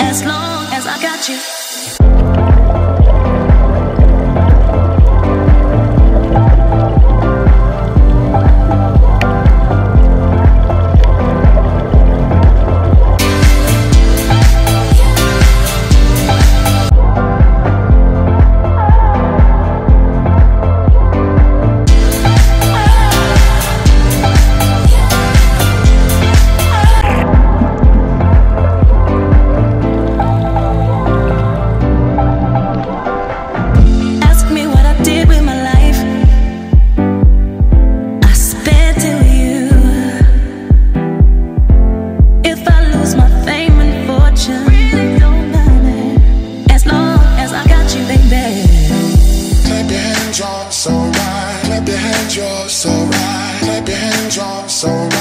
As long as I got you.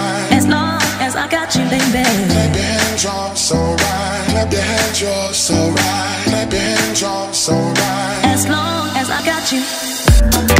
Right. As long as I got you, baby. Clap your hands, you're so right. Clap your hands, so right. Clap your hands, you're so right. As long as I got you.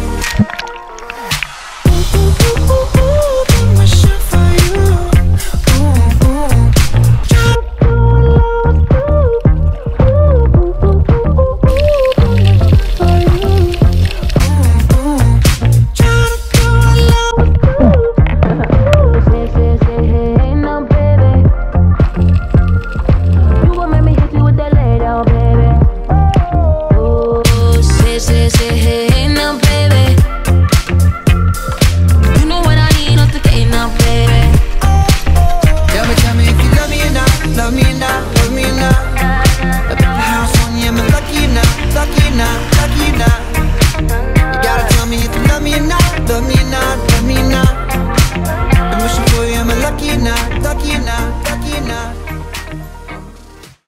Ooh, ooh, ooh.